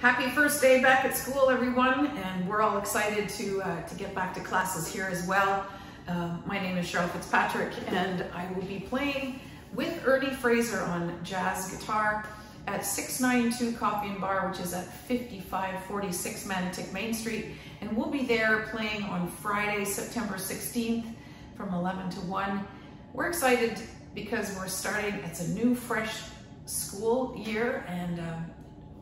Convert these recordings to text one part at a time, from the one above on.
Happy first day back at school, everyone, and we're all excited to, uh, to get back to classes here as well. Uh, my name is Sherryl Fitzpatrick, and I will be playing with Ernie Fraser on jazz guitar at 692 Coffee and Bar, which is at 5546 Manotick Main Street. And we'll be there playing on Friday, September 16th from 11 to 1. We're excited because we're starting, it's a new, fresh school year, and uh,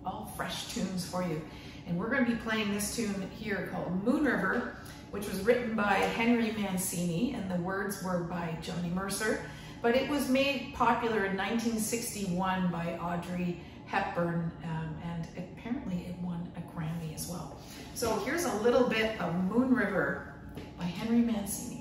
all fresh tunes for you. And we're going to be playing this tune here called Moon River, which was written by Henry Mancini, and the words were by Johnny Mercer. But it was made popular in 1961 by Audrey Hepburn, um, and apparently it won a Grammy as well. So here's a little bit of Moon River by Henry Mancini.